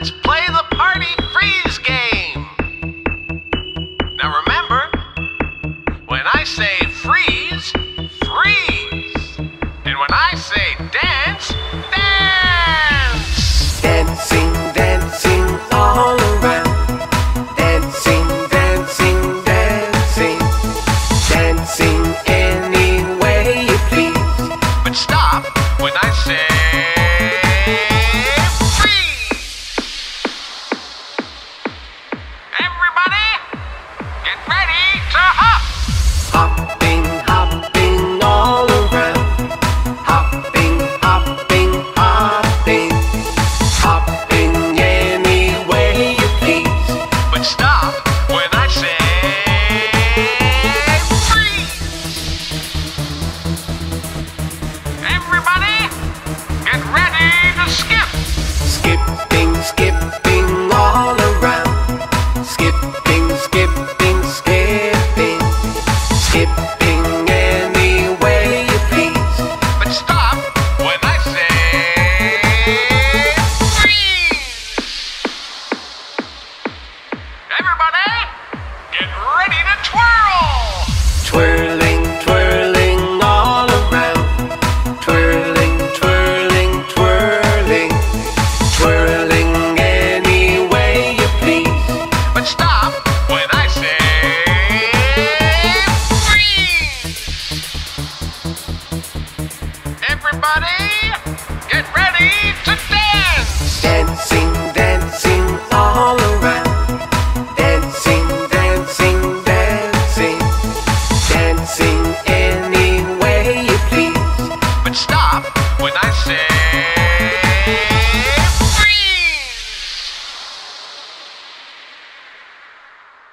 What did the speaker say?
Let's play the party freeze game. Now remember, when I say freeze, freeze. And when I say dance, dance. Dancing, skip. Skipping, skipping all around. Skipping, skipping, skipping. Skipping any way you please. But stop when I say freeze. Everybody. everybody. Get ready to dance. Dancing, dancing all around. Dancing, dancing, dancing. Dancing any way you please. But stop when I say.